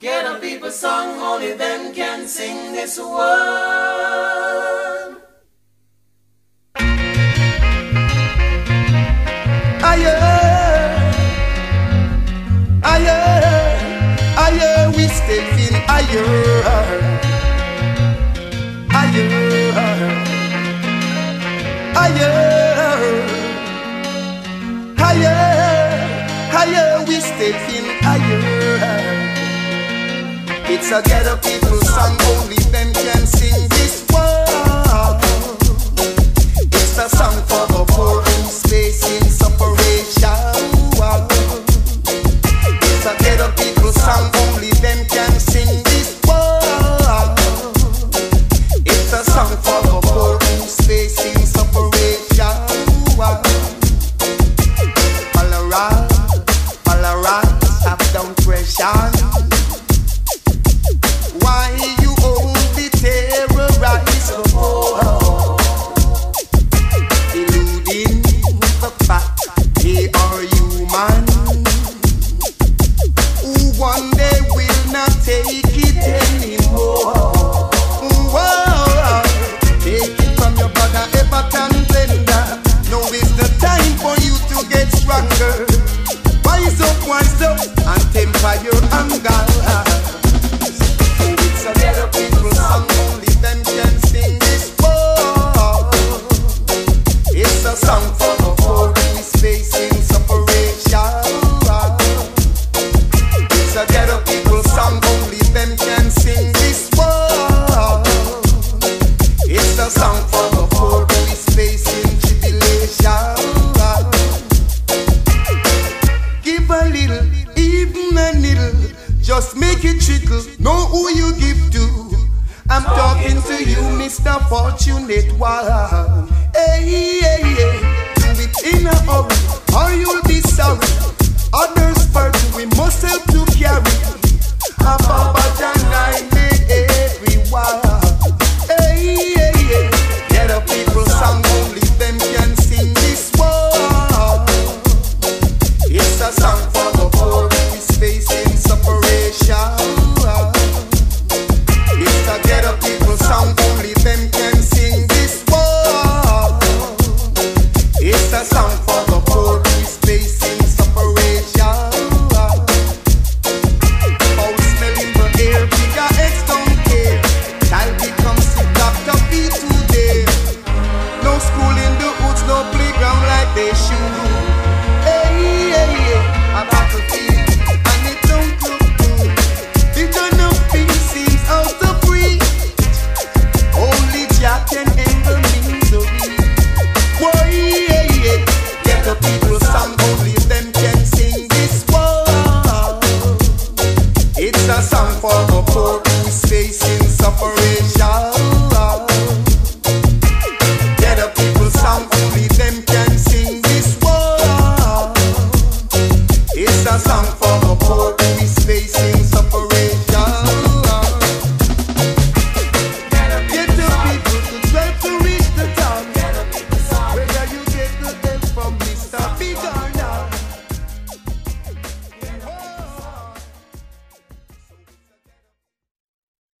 Ghetto people song, only them can sing this one. Aye, aye, aye, we stepping higher, higher, higher, higher, higher, we stepping higher. It's a ghetto people song, only them can sing this one. It's a song for the poor who's facing separation. It's a ghetto people song, only them can sing this one. It's a song for the poor who's facing separation. Around, all stop down pressure. Human. jiggle, know who you give to. I'm talking to you, Mr. Fortunate One. Hey, hey, hey, do it in a hurry, or you'll be sorry. Others burden we must help to carry. Ababa Janai, everyone. Hey, hey, hey, get a people song only them can sing this one. It's a song for the whole who is facing separation. no